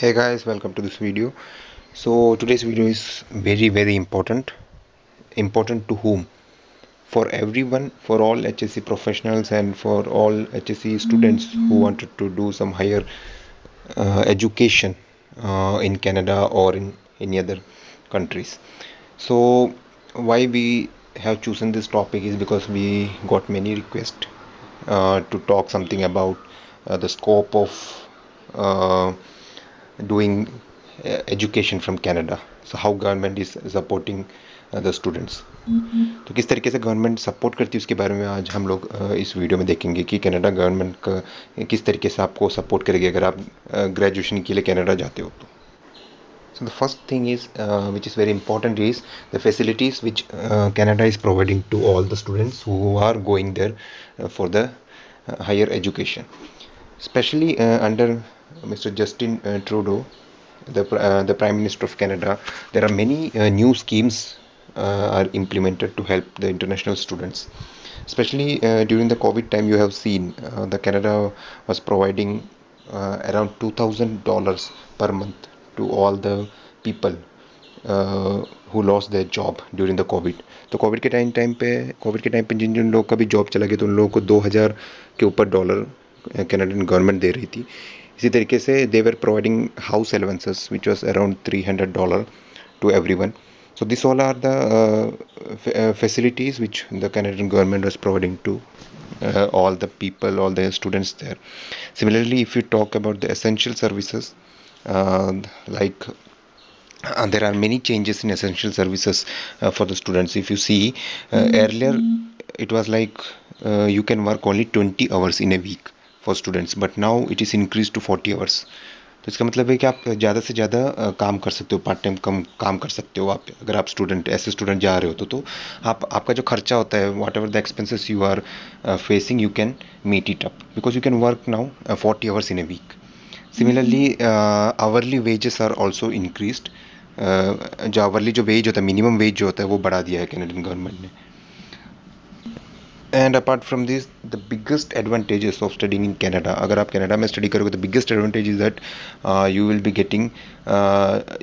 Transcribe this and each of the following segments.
hey guys welcome to this video. So today's video is very very important. Important to whom? For everyone for all HSC professionals and for all HSC students who wanted to do some higher uh, education uh, in Canada or in any other countries. So why we have chosen this topic is because we got many requests uh, to talk something about uh, the scope of uh, doing uh, education from Canada. So how government is supporting uh, the students. Mm-hmm. तो किस तरीके से government support करती है उसके बारे में आज हम लोग uh, इस वीडियो में देखेंगे कि कनाडा गवर्नमेंट का uh, किस तरीके से आपको सपोर्ट करेगी अगर आप uh, ग्रेजुएशन के लिए कनाडा जाते हो तो so the first thing is which is very important is the facilities which Canada is providing to all the students who are going there for the higher education specially under Mr. Justin uh, Trudeau, the uh, the Prime Minister of Canada, there are many uh, new schemes uh, are implemented to help the international students. Especially uh, during the COVID time, you have seen uh, the Canada was providing uh, around two thousand dollars per month to all the people uh, who lost their job during the COVID. तो COVID के time time पे COVID के time पे जिन जिन लोग का भी जॉब चला गया तो उन लोगों को 2000 के ऊपर डॉलर कैनेडियन गवर्नमेंट दे रही थी इसी तरीके से they were providing house allowances which was around 300 dollar to everyone so these all are the uh, f- uh, facilities which the canadian government was providing to uh, all the people all the students there similarly if you talk about the essential services uh, like uh, there are many changes in essential services uh, for the students if you see uh, earlier it was like uh, you can work only 20 hours in a week for students, but now it is increased to 40 hours. तो इसका मतलब है कि आप ज़्यादा से ज़्यादा काम कर सकते हो पार्ट टाइम कम, काम कर सकते हो आप। अगर आप स्टूडेंट ऐसे स्टूडेंट जा रहे हो तो तो आप, आपका जो खर्चा होता है whatever the expenses you are facing you can meet it up because you can work now forty hours in a week similarly hourly wages are also increased जो आवरली जो वेज होता है मिनिमम वेज जो होता है, वो बढ़ा दिया है कैनेडियन गवर्नमेंट ने। And apart from this the biggest advantages of studying in Canada अगर आप कनाडा में स्टडी करोगे the biggest advantage is that you will be getting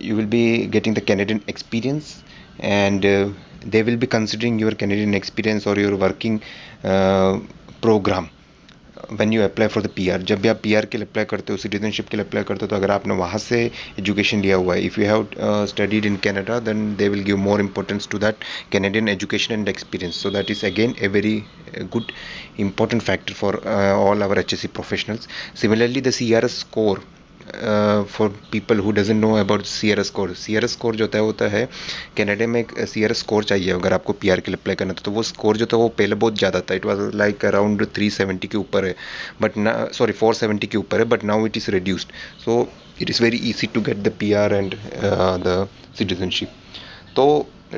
you will be getting the Canadian experience and they will be considering your Canadian experience or your working uh, program you apply for the P R जब भी आप P R के लिए apply करते हो citizenship के लिए apply करते हो तो अगर आपने वहाँ से एजुकेशन लिया हुआ है if you have studied in Canada then they will give more importance to that Canadian education and experience so that is again a very good important factor for all factor H S C professionals similarly the C R CRS score for people who doesn't know about C R score C R score जो होता है होता है Canada में एक C R score चाहिए अगर आपको पी आर के लिए अप्लाई करना था तो वो स्कोर जो था, वो पहले बहुत ज़्यादा था। It was like around three seventy के ऊपर है। बट ना सॉरी फोर सेवेंटी के ऊपर है but now it is reduced so it is very easy to get the P R and the citizenship तो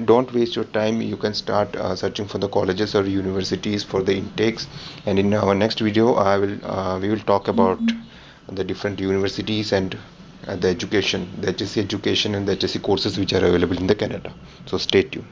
don't waste your time you can start searching for the colleges और universities for the intakes and in our next video I will we will talk about the different universities and uh, the education the hsc education and the hsc courses which are available in the canada. So stay tuned